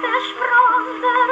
der Straße